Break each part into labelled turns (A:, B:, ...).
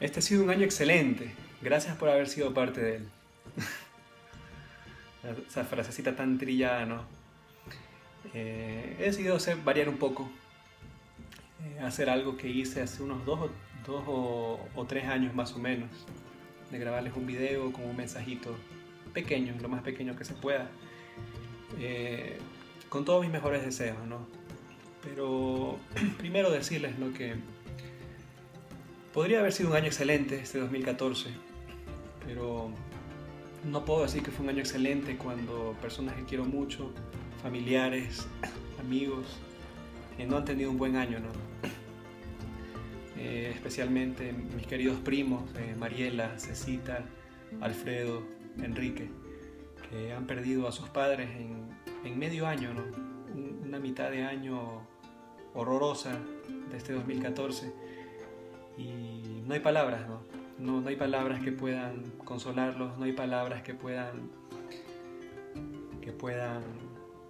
A: Este ha sido un año excelente. Gracias por haber sido parte de él. Esa frasecita tan trillada, ¿no? Eh, he decidido variar un poco. Eh, hacer algo que hice hace unos dos, dos o, tres años más o menos. De grabarles un video con un mensajito pequeño, lo más pequeño que se pueda. Eh, con todos mis mejores deseos, ¿no? Pero primero decirles lo que podría haber sido un año excelente este 2014, pero no puedo decir que fue un año excelente cuando personas que quiero mucho, familiares, amigos, no han tenido un buen año, ¿no? Eh, especialmente mis queridos primos, eh, Mariela, Cecita, Alfredo, Enrique, que han perdido a sus padres en, en medio año, ¿no? una mitad de año horrorosa de este 2014 y no hay palabras, ¿no? No, no hay palabras que puedan consolarlos, no hay palabras que puedan que puedan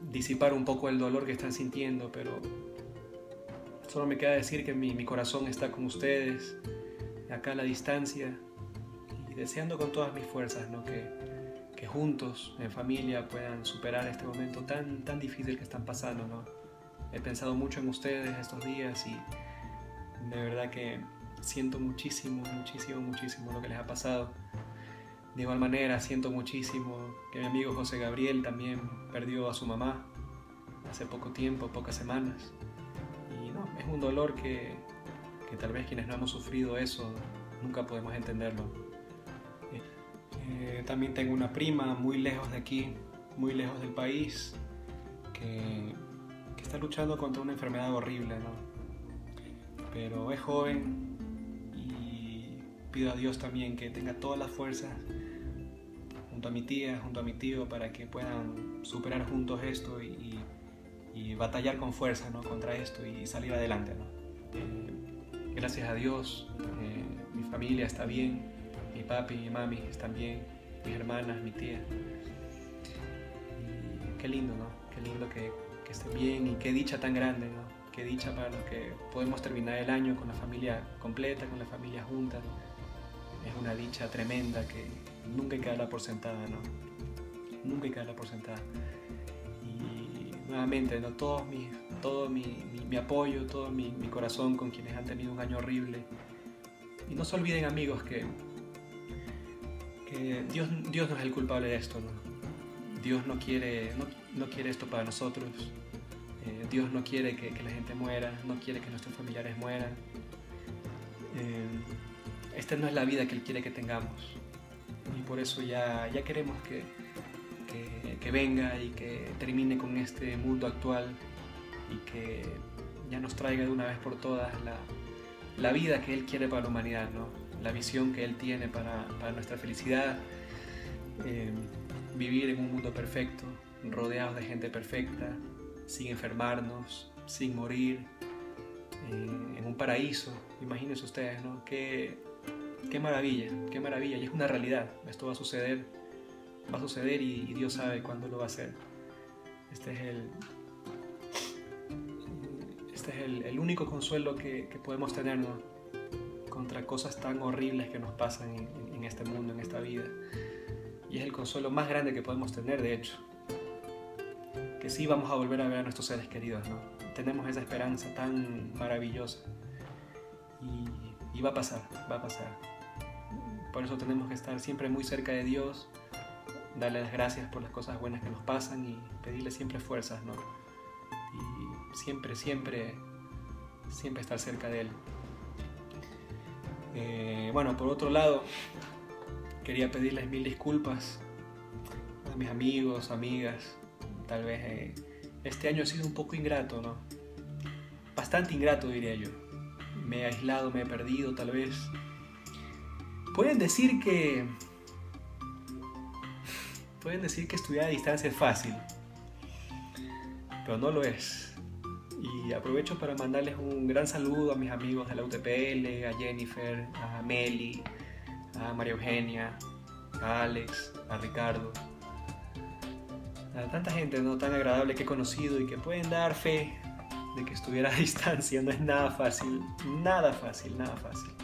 A: disipar un poco el dolor que están sintiendo, pero solo me queda decir que mi, corazón está con ustedes, acá a la distancia, y deseando con todas mis fuerzas ¿no? que, que juntos, en familia, puedan superar este momento tan, tan difícil que están pasando. ¿no? He pensado mucho en ustedes estos días y de verdad que siento muchísimo, muchísimo, muchísimo lo que les ha pasado. De igual manera, siento muchísimo que mi amigo José Gabriel también perdió a su mamá hace poco tiempo, pocas semanas. Y no, es un dolor que, que tal vez quienes no hemos sufrido eso nunca podemos entenderlo. Eh, también tengo una prima muy lejos de aquí, muy lejos del país, que, que está luchando contra una enfermedad horrible, ¿no? Pero es joven, pido a Dios también que tenga todas las fuerzas junto a mi tía, junto a mi tío, para que puedan superar juntos esto y, batallar con fuerza ¿no? contra esto y salir adelante. ¿no? Eh, gracias a Dios, eh, mi familia está bien, mi papi mi mami están bien, mis hermanas, mi tía. qué lindo, ¿no? Qué lindo que, que estén bien y qué dicha tan grande, ¿no? Qué dicha para los que podemos terminar el año con la familia completa, con la familia junta. Es una dicha tremenda que nunca hay que darla por sentada, ¿no? Nunca hay que darla por sentada. Y nuevamente, ¿no? todo, mi, todo mi, mi, apoyo, todo mi, corazón con quienes han tenido un año horrible. Y no se olviden, amigos, que, que Dios, Dios no es el culpable de esto, ¿no? Dios no quiere, no, no quiere esto para nosotros. Eh, Dios no quiere que, la gente muera, no quiere que nuestros familiares mueran. Esta no es la vida que Él quiere que tengamos. Y por eso ya, ya queremos que, que, venga y que termine con este mundo actual y que ya nos traiga de una vez por todas la, la vida que Él quiere para la humanidad, ¿no? la visión que Él tiene para, para nuestra felicidad, eh, vivir en un mundo perfecto, rodeados de gente perfecta, sin enfermarnos, sin morir, eh, en un paraíso. Imagínense ustedes, ¿no? Que Qué maravilla, qué maravilla. Y es una realidad. Esto va a suceder, va a suceder y, Dios sabe cuándo lo va a hacer. Este es el, este es el, único consuelo que, podemos tener contra cosas tan horribles que nos pasan en, este mundo, en esta vida. Y es el consuelo más grande que podemos tener, de hecho. Que sí vamos a volver a ver a nuestros seres queridos, ¿no? Tenemos esa esperanza tan maravillosa. Y va a pasar, va a pasar. Por eso tenemos que estar siempre muy cerca de Dios, darle las gracias por las cosas buenas que nos pasan y pedirle siempre fuerzas, ¿no? Y siempre, siempre, siempre estar cerca de Él. Eh, bueno, por otro lado, quería pedirles mil disculpas a mis amigos, amigas. Tal vez eh, este año ha sido un poco ingrato, ¿no? Bastante ingrato, diría yo. Me he aislado, me he perdido, tal vez Pueden decir que. Pueden decir que estudiar a distancia es fácil. Pero no lo es. Y aprovecho para mandarles un gran saludo a mis amigos de la UTPL, a Jennifer, a Meli, a María Eugenia, a Alex, a Ricardo. A tanta gente no tan agradable que he conocido y que pueden dar fe de que estuviera a distancia. No es nada fácil, nada fácil, nada fácil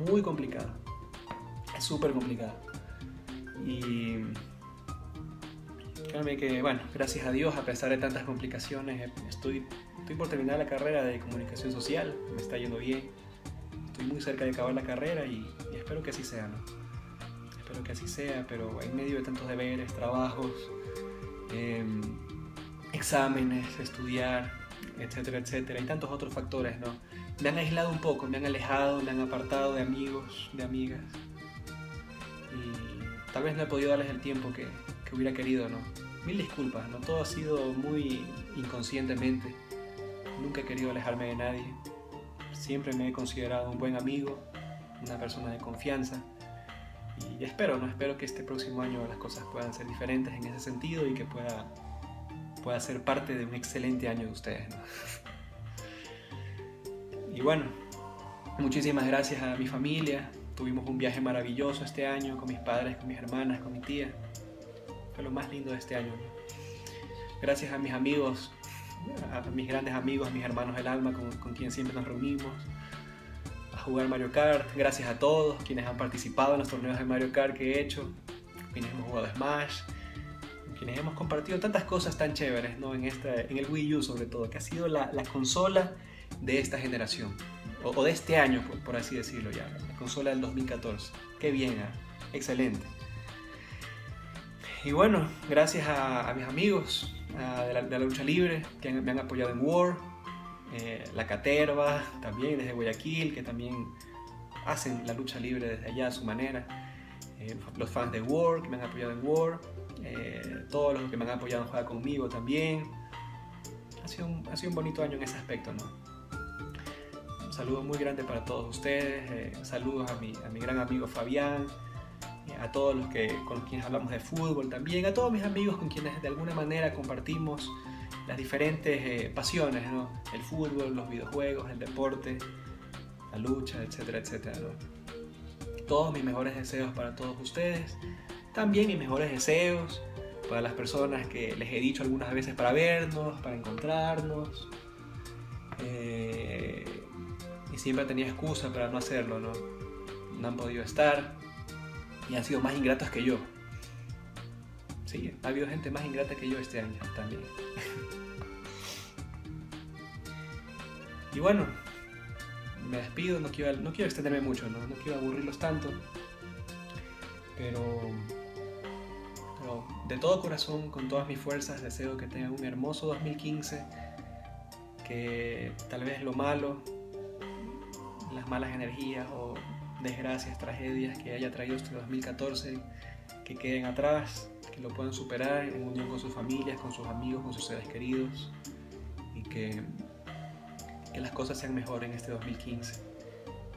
A: muy complicado. Es súper complicado. Y créanme que, bueno, gracias a Dios, a pesar de tantas complicaciones, estoy, estoy por terminar la carrera de comunicación social, me está yendo bien. Estoy muy cerca de acabar la carrera y, espero que así sea, ¿no? Espero que así sea, pero en medio de tantos deberes, trabajos, em, exámenes, estudiar, etcétera, etcétera, y tantos otros factores, ¿no? Me han aislado un poco, me han alejado, me han apartado de amigos, de amigas. Y tal vez no he podido darles el tiempo que, que hubiera querido, ¿no? Mil disculpas, ¿no? Todo ha sido muy inconscientemente. Nunca he querido alejarme de nadie. Siempre me he considerado un buen amigo, una persona de confianza. Y espero, ¿no? Espero que este próximo año las cosas puedan ser diferentes en ese sentido y que pueda pueda ser parte de un excelente año de ustedes. Y bueno, muchísimas gracias a mi familia. Tuvimos un viaje maravilloso este año con mis padres, con mis hermanas, con mi tía. Fue lo más lindo de este año. Gracias a mis amigos, a mis grandes amigos, a mis hermanos del alma con, con quienes siempre nos reunimos a jugar Mario Kart. Gracias a todos quienes han participado en los torneos de Mario Kart que he hecho, quienes hemos jugado Smash, quienes hemos compartido tantas cosas tan chéveres ¿no? en, esta, en el Wii U sobre todo, que ha sido la, la consola de esta generación, o, de este año, por, así decirlo ya, la consola del 2014. Qué bien, ¿eh? excelente. Y bueno, gracias a, mis amigos a, de, la, de, la, lucha libre que me han apoyado en War, eh, la Caterva también desde Guayaquil, que también hacen la lucha libre desde allá a su manera. Eh, los fans de War que me han apoyado en War, eh, todos los que me han apoyado en Juega conmigo también. Ha sido, un, ha sido un bonito año en ese aspecto, ¿no? Saludo muy grande para todos ustedes, eh, saludos a mi, a mi gran amigo Fabián, eh, a todos los que, con quienes hablamos de fútbol también, a todos mis amigos con quienes de alguna manera compartimos las diferentes eh, pasiones. El fútbol, los videojuegos, el deporte, la lucha, etcétera, etcétera. Todos mis mejores deseos para todos ustedes también mis mejores deseos para las personas que les he dicho algunas veces para vernos, para encontrarnos. Eh, y siempre tenía excusa para no hacerlo, ¿no? No han podido estar y han sido más ingratos que yo. Sí, ha habido gente más ingrata que yo este año también. y bueno, me despido, no quiero, no quiero extenderme mucho, ¿no? no quiero aburrirlos tanto, pero pero de todo corazón, con todas mis fuerzas, deseo que tengan un hermoso 2015, que tal vez lo malo, las malas energías o desgracias, tragedias que haya traído este 2014, que queden atrás, que lo puedan superar en unión con sus familias, con sus amigos, con sus seres queridos y que, que las cosas sean mejor en este 2015.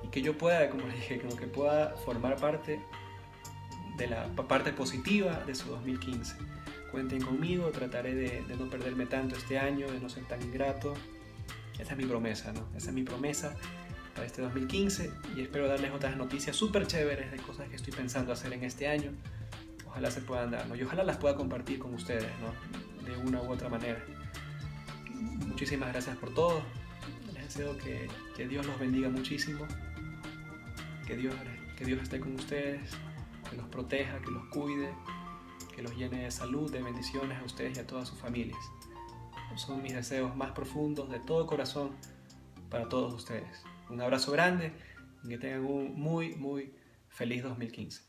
A: Y que yo pueda, como les dije, que pueda formar parte de la parte positiva de su 2015. Cuenten conmigo, trataré de, de, no perderme tanto este año, de no ser tan ingrato. Esa es mi promesa, ¿no? Esa es mi promesa para este 2015 y espero darles otras noticias súper chéveres de cosas que estoy pensando hacer en este año. Ojalá se puedan dar, ¿no? Y ojalá las pueda compartir con ustedes, ¿no? De una u otra manera. Muchísimas gracias por todo. Les deseo que, que Dios los bendiga muchísimo. Que Dios, que Dios esté con ustedes que los proteja, que los cuide, que los llene de salud, de bendiciones a ustedes y a todas sus familias. Son mis deseos más profundos de todo corazón para todos ustedes. Un abrazo grande y que tengan un muy, muy feliz 2015.